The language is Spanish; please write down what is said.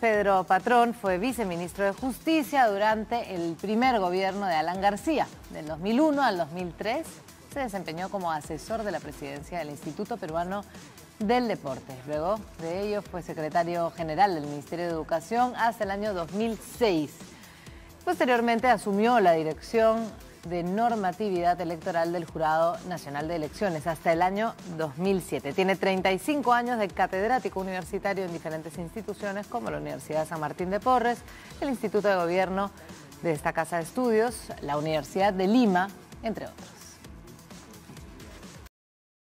Pedro Patrón fue viceministro de Justicia durante el primer gobierno de Alan García. Del 2001 al 2003 se desempeñó como asesor de la presidencia del Instituto Peruano del Deporte. Luego de ello fue secretario general del Ministerio de Educación hasta el año 2006. Posteriormente asumió la dirección de normatividad electoral del Jurado Nacional de Elecciones hasta el año 2007. Tiene 35 años de catedrático universitario en diferentes instituciones como la Universidad San Martín de Porres, el Instituto de Gobierno de esta Casa de Estudios, la Universidad de Lima, entre otros.